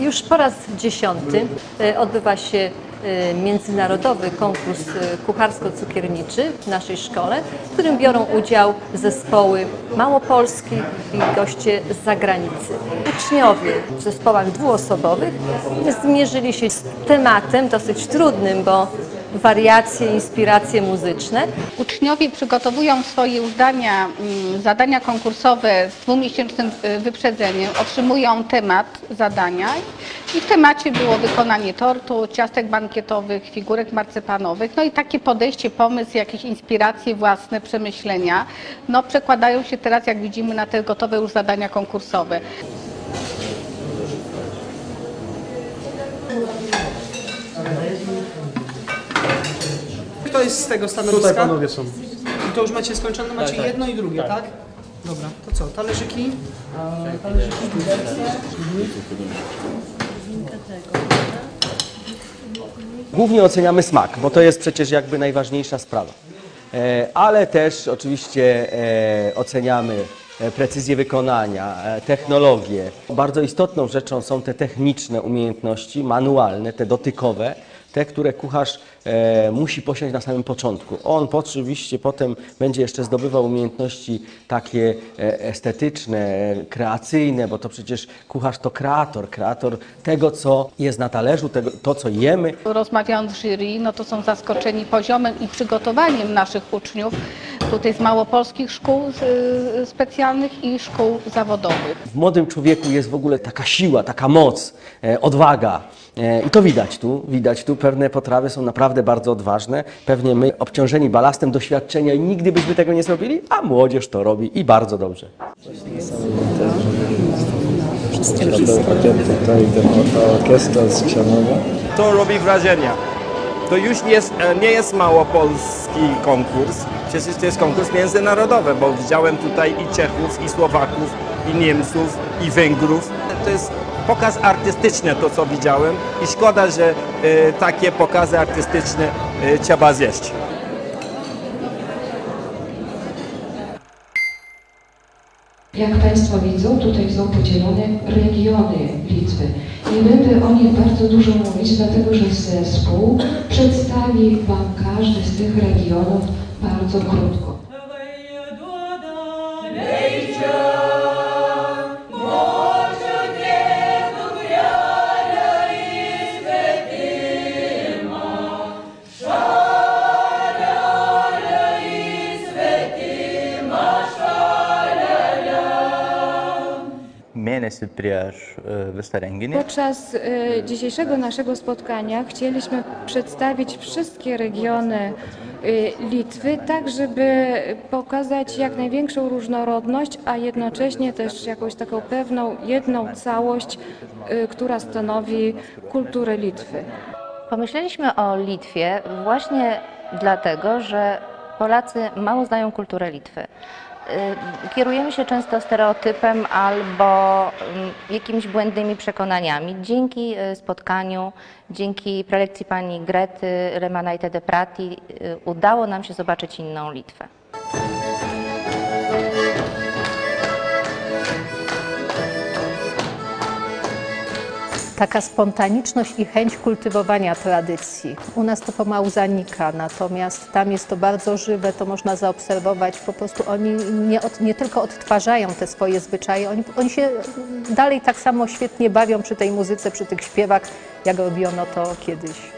Już po raz dziesiąty e, odbywa się e, międzynarodowy konkurs e, kucharsko-cukierniczy w naszej szkole, w którym biorą udział zespoły małopolskie i goście z zagranicy. Uczniowie w zespołach dwuosobowych zmierzyli się z tematem dosyć trudnym, bo wariacje, inspiracje muzyczne. Uczniowie przygotowują swoje już dania, mm, zadania konkursowe z dwumiesięcznym y, wyprzedzeniem, otrzymują temat zadania i w temacie było wykonanie tortu, ciastek bankietowych, figurek marcepanowych. No i takie podejście, pomysł, jakieś inspiracje własne, przemyślenia, no przekładają się teraz, jak widzimy, na te gotowe już zadania konkursowe. Kto jest z tego stanowiska? Tutaj panowie są. I to już macie skończone, macie jedno i drugie, tak? Dobra, to co, talerzyki? A, talerzyki, Głównie oceniamy smak, bo to jest przecież jakby najważniejsza sprawa. E, Ale też oczywiście e, oceniamy e, precyzję wykonania, technologię. Bardzo istotną rzeczą są te techniczne umiejętności, manualne, te dotykowe, te, które kucharz e, musi posiąść na samym początku. On oczywiście potem będzie jeszcze zdobywał umiejętności takie e, estetyczne, kreacyjne, bo to przecież kucharz to kreator, kreator tego, co jest na talerzu, tego, to, co jemy. Rozmawiając z jury, no to są zaskoczeni poziomem i przygotowaniem naszych uczniów tutaj z małopolskich szkół y, specjalnych i szkół zawodowych. W młodym człowieku jest w ogóle taka siła, taka moc, e, odwaga. E, I to widać tu, widać tu. Pewne potrawy są naprawdę bardzo odważne. Pewnie my, obciążeni balastem doświadczenia, nigdy byśmy tego nie zrobili, a młodzież to robi i bardzo dobrze. Ta orkiestra sprzęgowa. to robi wrażenie. To już nie jest, e, nie jest małopolski konkurs, przecież to jest konkurs międzynarodowy, bo widziałem tutaj i Czechów, i Słowaków, i Niemców, i Węgrów. To jest pokaz artystyczny to, co widziałem i szkoda, że e, takie pokazy artystyczne e, trzeba zjeść. Jak Państwo widzą, tutaj są podzielone regiony Litwy. Nie będę o nich bardzo dużo mówić, dlatego że zespół przedstawi Wam każdy z tych regionów bardzo krótko. Mėnesį prieš e, visą renginį. Podczas y, dzisiejszego naszego spotkania chcieliśmy przedstawić wszystkie regiony y, Litwy, tak żeby pokazać jak największą różnorodność, a jednocześnie też jakąś taką pewną jedną całość, która stanowi kulturę Litwy. Pomyśleliśmy o Litwie właśnie dlatego, że Polacy mało znają kulturę Litwy. Y, Kierujemy się często stereotypem albo mm, jakimiś błędnymi przekonaniami. Dzięki y, spotkaniu, dzięki prelekcji pani Grety Remanajte de Prati y, udało nam się zobaczyć inną Litwę. Taka spontaniczność i chęć kultywowania tradycji. U nas to pomału zanika, natomiast tam jest to bardzo żywe, to można zaobserwować. Po prostu oni nie, od, nie tylko odtwarzają te swoje zwyczaje, oni, oni się dalej tak samo świetnie bawią przy tej muzyce, przy tych śpiewach, jak robiono to kiedyś.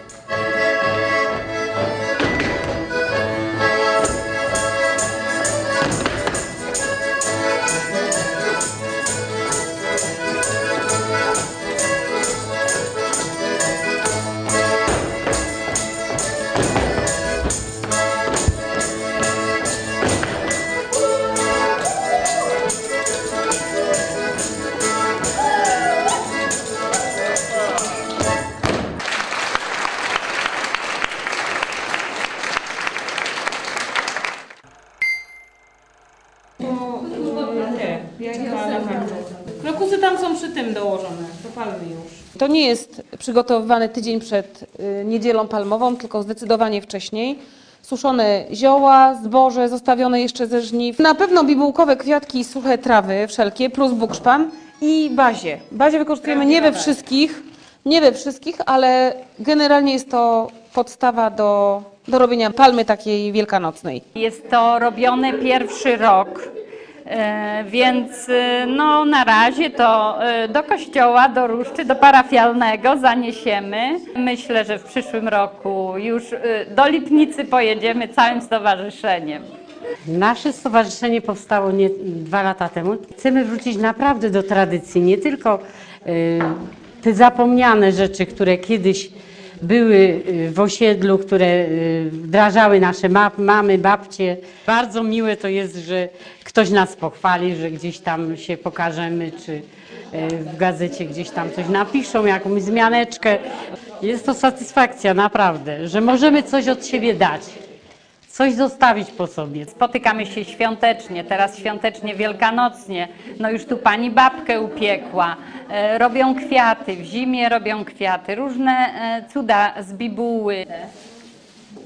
Tam są przy tym dołożone, do palmy już. To nie jest przygotowywane tydzień przed y, niedzielą palmową, tylko zdecydowanie wcześniej. Suszone zioła, zboże zostawione jeszcze ze żniw. Na pewno bibułkowe kwiatki i suche trawy wszelkie, plus bukszpan i bazie. Bazie wykorzystujemy nie we wszystkich, nie we wszystkich, ale generalnie jest to podstawa do, do robienia palmy takiej wielkanocnej. Jest to robione pierwszy rok, więc e, no, na razie to e, do kościoła, do różczy, do parafialnego zaniesiemy. Myślę, że w przyszłym roku już e, do Lipnicy pojedziemy całym stowarzyszeniem. Nasze stowarzyszenie powstało nie, dwa lata temu. Chcemy wrócić naprawdę do tradycji, nie tylko te zapomniane rzeczy, które kiedyś były w osiedlu, które wdrażały nasze ma, mamy, babcie. Bardzo miłe to jest, że ktoś nas pochwali, że gdzieś tam się pokażemy, czy y, w gazecie gdzieś tam coś napiszą, jakąś zmianeczkę. Jest to satysfakcja naprawdę, że możemy coś od siebie dać coś zostawić po sobie. Spotykamy się świątecznie, teraz świątecznie, wielkanocnie. No już tu pani babkę upiekła. E, Robią kwiaty, w zimie robią kwiaty, różne e, cuda z bibuły.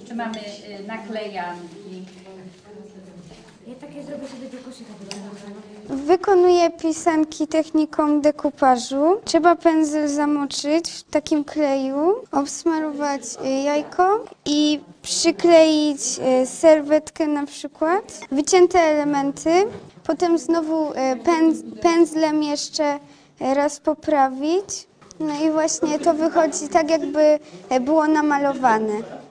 Jeszcze mamy e, naklejanki. Wykonuję pisanki techniką dekupażu. Trzeba pędzel zamoczyć w takim kleju, obsmarować y, jajko i przykleić y, serwetkę na przykład, wycięte elementy, potem znowu pędz, pędzlem jeszcze raz poprawić. No i właśnie to wychodzi tak, jakby było namalowane.